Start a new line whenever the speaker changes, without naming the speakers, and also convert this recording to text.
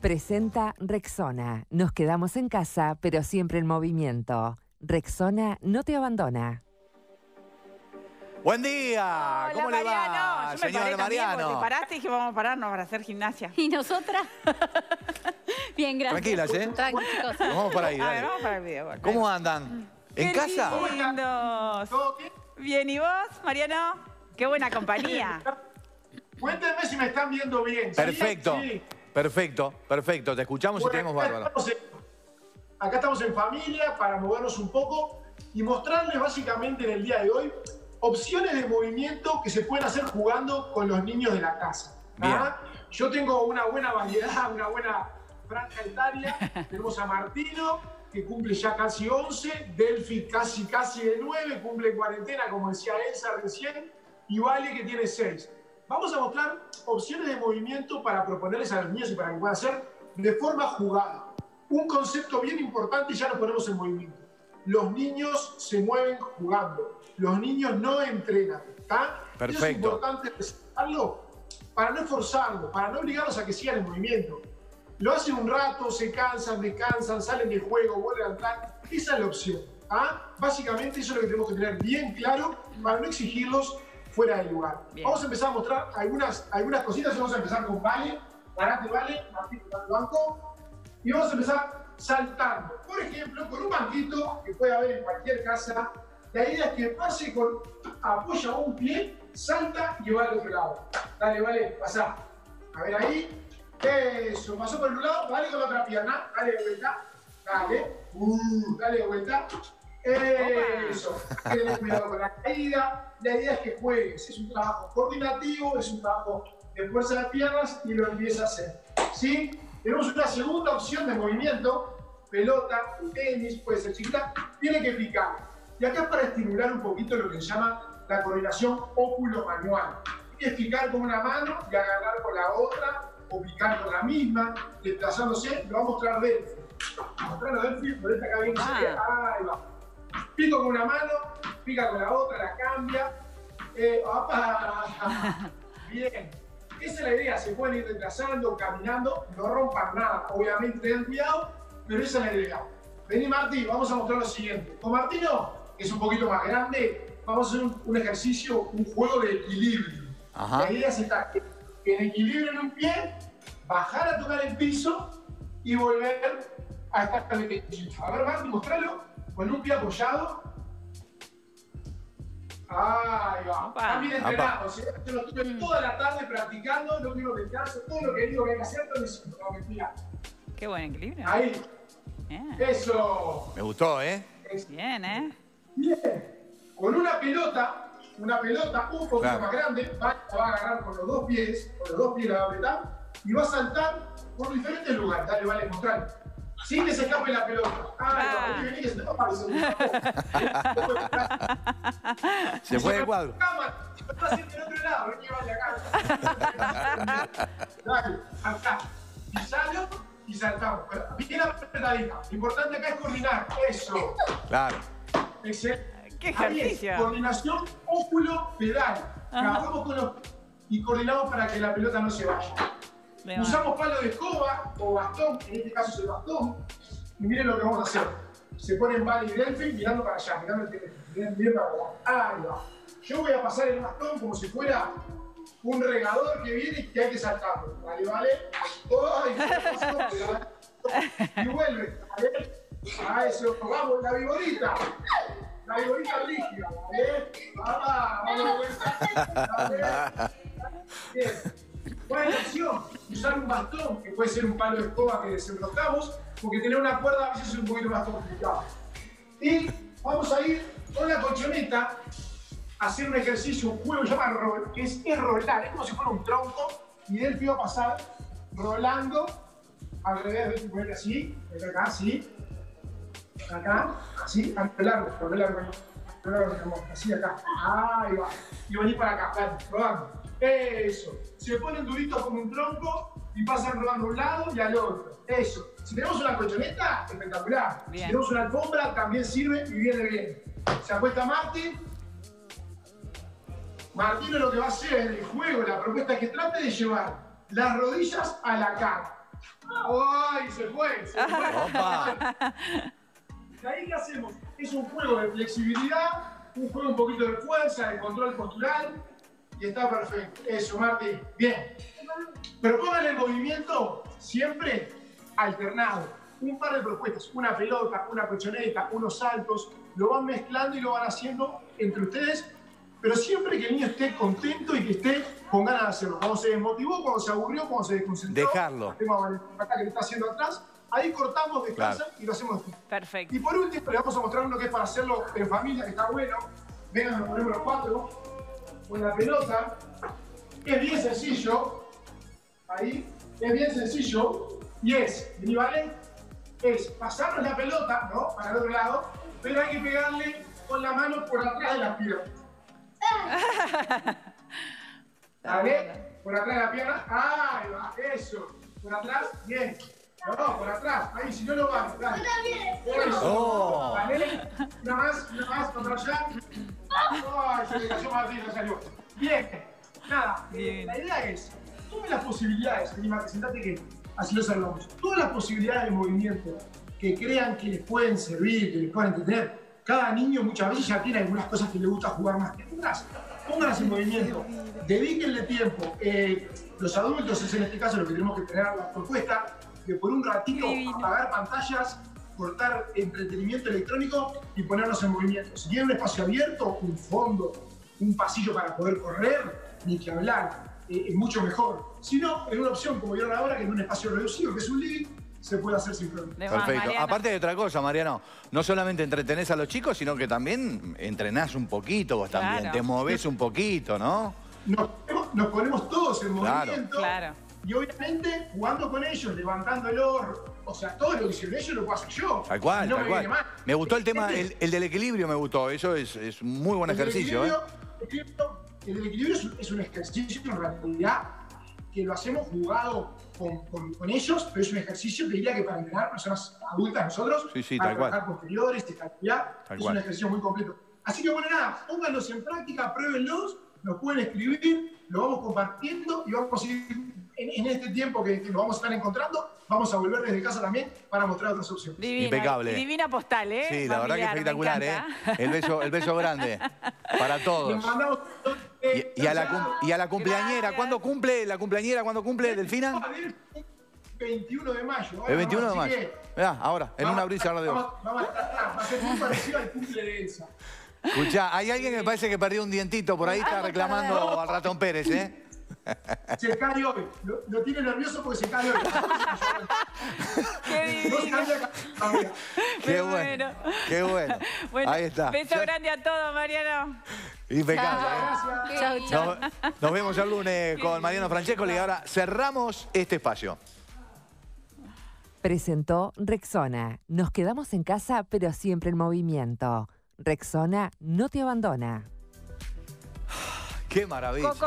Presenta Rexona. Nos quedamos en casa, pero siempre en movimiento. Rexona no te abandona.
Buen día,
Hola,
¿cómo le va,
Mariano. Yo me
señor
paré también, porque
Mariano?
Te paraste y dije, vamos a pararnos para hacer gimnasia.
¿Y nosotras? Bien, gracias.
Tranquilas, ¿eh?
Tranqui, chicos.
Vamos para ahí,
A ver,
dale.
vamos para el video. bueno.
¿Cómo andan? ¿En
Qué
casa?
lindos. Bien, ¿y vos, Mariano? Qué buena compañía.
Cuéntenme si me están viendo bien. ¿sí?
Perfecto,
Sí.
Perfecto, perfecto. Te escuchamos y tenemos bárbaro.
estamos en- Acá estamos en familia para movernos un poco y mostrarles básicamente en el día de hoy opciones de movimiento que se pueden hacer jugando con los niños de la casa. ¿ah? Yo tengo una buena variedad, una buena franja etaria. Tenemos a Martino, que cumple ya casi 11, Delphi casi casi de 9, cumple cuarentena, como decía Elsa recién, y Vale, que tiene 6. Vamos a mostrar opciones de movimiento para proponerles a los niños y para que puedan hacer de forma jugada. Un concepto bien importante y ya lo ponemos en movimiento. Los niños se mueven jugando. Los niños no entrenan. ¿está? Eso es
Perfecto.
importante resaltarlo para no esforzarlos, para no obligarlos a que sigan el movimiento. Lo hacen un rato, se cansan, descansan, salen del juego, vuelven a entrar. Esa es la opción. ¿ah? Básicamente eso es lo que tenemos que tener bien claro para no exigirlos fuera del lugar.
Bien.
Vamos a empezar a mostrar algunas, algunas cositas. Vamos a empezar con Vale. Parate, Vale. Martín, banco. Y vamos a empezar saltando. Por ejemplo, con un banquito que puede haber en cualquier casa. La idea es que pase con, apoya un pie, salta y va al otro lado. Dale, vale, pasa. A ver ahí. Eso, pasó por un lado, dale con la otra pierna, dale de vuelta. Dale. Uh, dale de vuelta. Eso. Ten cuidado con la caída. La idea es que juegues. Es un trabajo coordinativo, es un trabajo de fuerza de piernas y lo empieza a hacer. ¿Sí? Tenemos una segunda opción de movimiento. Pelota, tenis, puede ser chiquita. Tiene que picar. Y acá es para estimular un poquito lo que se llama la coordinación óculo-manual. Es picar con una mano y agarrar con la otra, o picar con la misma, desplazándose. Lo va a mostrar Delphi. Mostrarlo Delphi, por esta acá bien que
Ah.
Ahí va. Pico con una mano, pica con la otra, la cambia. Eh, ¡apa! Bien. Esa es la idea, se pueden ir desplazando, caminando, no rompan nada. Obviamente tengan cuidado, pero esa es la idea. Vení Martí, vamos a mostrar lo siguiente. Con Martino, que es un poquito más grande, vamos a hacer un, un ejercicio, un juego de equilibrio.
Ajá.
La idea es estar en equilibrio en un pie, bajar a tocar el piso y volver a estar derechito. A ver, Martí, mostralo. Con un pie apoyado. Ahí va. Bien
Apa.
entrenados. ¿eh? Yo lo tuve toda la tarde practicando, no quiero que descanse, todo lo que digo que hay que hacer, lo necesito.
Qué buen equilibrio.
Ahí.
Bien,
Eso.
Me gustó, ¿eh?
bien, ¿eh?
Bien. Con una pelota, una pelota un poquito
Claro.
más grande, va, la va a agarrar con los dos pies, con los dos pies la va a apretar y va a saltar por diferentes lugares. Dale, vale, mostralo. Sin que se escape la pelota. Ah,
Ah.
se te va a aparecer.
Se fue de cuadro.
Estás haciendo del otro lado, vení, vale acá. Dale, acá. Y salgo y saltamos. Bien apretadita. Lo importante acá es coordinar. Eso.
Claro.
Excelente.
¡Qué
Ahí es,
ejercicio!
coordinación óculo-pedal. Trabajamos con los y coordinamos para que la pelota no se vaya. Usamos palo de escoba o bastón, en este caso es el bastón. Y miren lo que vamos a hacer. Se ponen Vale y Delphi mirando para allá, mirando el teléfono. Miren, miren para allá. Ahí va. Yo voy a pasar el bastón como si fuera un regador que viene y que hay que saltarlo. Vale, vale. ¡Ay! Y vuelve. ¿vale? A eso. Vamos, la viborita. La viborita rígida. ¿vale? Vamos, vamos. ¿vale? Bien. Buena opción, usar un bastón, que puede ser un palo de escoba que desenroscamos, porque tener una cuerda a veces es un poquito más complicado. Y vamos a ir con la colchoneta a hacer un ejercicio, un juego que se llama roll, que es, es rolar, es como si fuera un tronco, y Delphi va a pasar rolando al revés, de poner así, acá, así, acá, así, a largo, a largo, así acá, ahí va, y venir para acá, rodando. Eso. Se ponen duritos como un tronco y pasan rodando a un lado y al otro. Eso. Si tenemos una colchoneta, espectacular.
Bien.
Si tenemos una alfombra, también sirve y viene bien. Se acuesta Martín. Martino lo que va a hacer en el juego, la propuesta es que trate de llevar las rodillas a la cara. ¡Ay, se fue! Se fue.
Opa.
¿De ahí qué hacemos? Es un juego de flexibilidad, un juego un poquito de fuerza, de control postural, y está perfecto. Eso, Marti. Bien. Pero pongan el movimiento siempre alternado. Un par de propuestas, una pelota, una colchoneta, unos saltos, lo van mezclando y lo van haciendo entre ustedes, pero siempre que el niño esté contento y que esté con ganas de hacerlo. Cuando se desmotivó, cuando se aburrió, cuando se desconcentró.
Dejarlo.
Tengo a Valentina acá que está haciendo atrás. Ahí cortamos, descansan y lo hacemos.
Perfecto.
Y por último, le vamos a mostrar uno que es para hacerlo en familia, que está bueno. Vengan, nos ponemos los cuatro con la pelota. Es bien sencillo. Ahí. Es bien sencillo. Y es, ¿y vale? Es pasarnos la pelota, ¿no? Para el otro lado. Pero hay que pegarle con la mano por atrás de las piernas. ¿Vale? Por atrás de la pierna. Ahí va, eso. Por atrás, bien. No, por atrás. Ahí, si no lo va. Dale. Eso.
Oh.
¿Vale? Una más, una más, contra allá. Ay, se le cayó Martín, no salió. Bien. Nada, eh,
Bien.
la idea es, todas las posibilidades, Lima, sentate que así lo salvamos. Todas las posibilidades de movimiento que crean que les pueden servir, que les pueden entretener. Cada niño muchas veces ya tiene algunas cosas que le gusta jugar más que otras. Pónganlas en movimiento, dedíquenle tiempo. Eh, los adultos es en este caso lo que tenemos que tener la propuesta de por un ratito apagar pantallas, cortar entretenimiento electrónico y ponernos en movimiento. Si tienen un espacio abierto, un fondo, un pasillo para poder correr, ni que hablar, eh, es mucho mejor. Si no, es una opción, como vieron ahora, que en un espacio reducido, que es un living, se puede hacer sin problema.
De más,
Perfecto.
Mariano.
Aparte de otra cosa, Mariano, no solamente entretenés a los chicos, sino que también entrenás un poquito vos también, te movés un poquito, ¿no?
Nos, ponemos- nos ponemos todos en
Claro.
movimiento.
Claro.
Y obviamente jugando con ellos, levantándolo, o sea, todo lo que hicieron ellos lo puedo hacer yo.
Tal cual,
No
tal
me
cual.
viene mal.
Me gustó el tema, el, el del equilibrio me gustó, eso es, es muy buen
El del
ejercicio, ¿eh?
El del equilibrio es, un- es un ejercicio en realidad que lo hacemos jugado con, con- con ellos, pero es un ejercicio que diría que para entrenar personas adultas nosotros,
Sí, sí,
para
tal cual.
trabajar posteriores, estabilidad,
Tal
es
cual.
un ejercicio muy completo. Así que bueno, nada, pónganlos en práctica, pruébenlos, nos pueden escribir, lo vamos compartiendo y vamos a ir en, en este tiempo que, que nos vamos a estar encontrando, vamos a volver desde casa también para mostrar otras opciones.
Divina.
Impecable.
Divina postal, ¿eh?
Sí, la verdad que espectacular, ¿eh? El beso, el beso grande para todos.
mandamos
Y, y a la, y a la cumpleañera,
Gracias.
¿cuándo cumple la cumpleañera? ¿Cuándo cumple Delfina?
A ver, 21 de mayo.
El 21 de mayo. Mirá, ahora, en un
vamos-
abrir y cerrar de
vamos- vamos a tratar, Va a ser muy parecido al cumple de Elsa.
Escuchá, hay alguien que me parece que perdió un dientito por ahí, está reclamando al ratón Pérez, ¿eh?
Se cae hoy. Lo, lo tiene nervioso porque se cae hoy.
Qué
No se
divino.
Qué bueno. Qué bueno.
Bueno,
Ahí está.
beso
Ya-
grande a todos, Mariano.
Impecable.
Gracias.
Chau, chau.
Nos, nos vemos el lunes con Mariano Francesco y ahora cerramos este espacio.
Presentó Rexona. Nos quedamos en casa, pero siempre en movimiento. Rexona no te abandona.
Qué maravilla.
Coco.